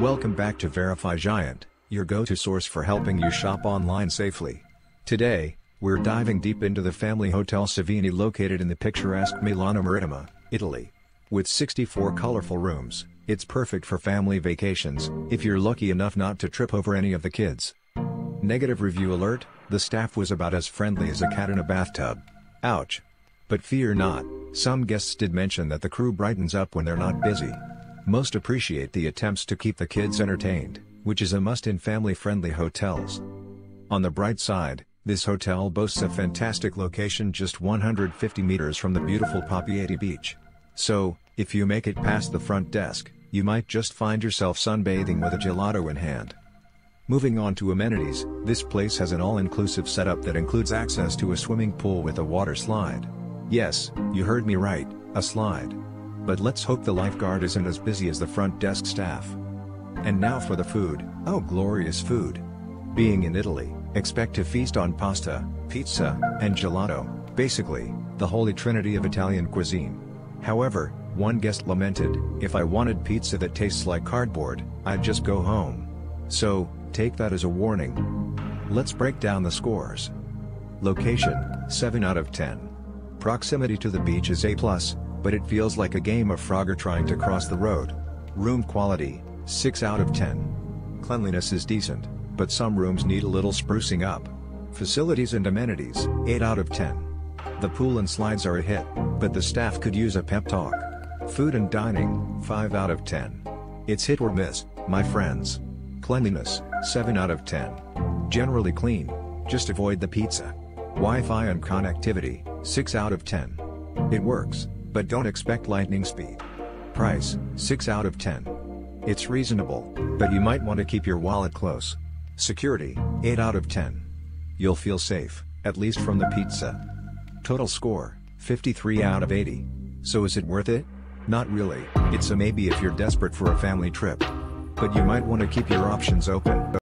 Welcome back to Verify Giant, your go-to source for helping you shop online safely. Today, we're diving deep into the family Hotel Savini located in the picturesque Milano Marittima, Italy. With 64 colorful rooms, it's perfect for family vacations, if you're lucky enough not to trip over any of the kids. Negative review alert, the staff was about as friendly as a cat in a bathtub. Ouch. But fear not, some guests did mention that the crew brightens up when they're not busy. Most appreciate the attempts to keep the kids entertained, which is a must in family-friendly hotels. On the bright side, this hotel boasts a fantastic location just 150 meters from the beautiful Papeete Beach. So, if you make it past the front desk, you might just find yourself sunbathing with a gelato in hand. Moving on to amenities, this place has an all-inclusive setup that includes access to a swimming pool with a water slide. Yes, you heard me right, a slide. But let's hope the lifeguard isn't as busy as the front desk staff. And now for the food, oh glorious food. Being in Italy, expect to feast on pasta, pizza, and gelato, basically, the holy trinity of Italian cuisine. However, one guest lamented, if I wanted pizza that tastes like cardboard, I'd just go home. So, take that as a warning. Let's break down the scores. Location, 7 out of 10. Proximity to the beach is A+, but it feels like a game of Frogger trying to cross the road. Room quality, 6 out of 10. Cleanliness is decent, but some rooms need a little sprucing up. Facilities and amenities, 8 out of 10. The pool and slides are a hit, but the staff could use a pep talk. Food and dining, 5 out of 10. It's hit or miss, my friends. Cleanliness, 7 out of 10. Generally clean, just avoid the pizza. Wi-Fi and connectivity, 6 out of 10. It works, but don't expect lightning speed. Price, 6 out of 10. It's reasonable, but you might want to keep your wallet close. Security, 8 out of 10. You'll feel safe, at least from the pizza. Total score, 53 out of 80. So is it worth it? Not really, it's a maybe if you're desperate for a family trip. But you might want to keep your options open.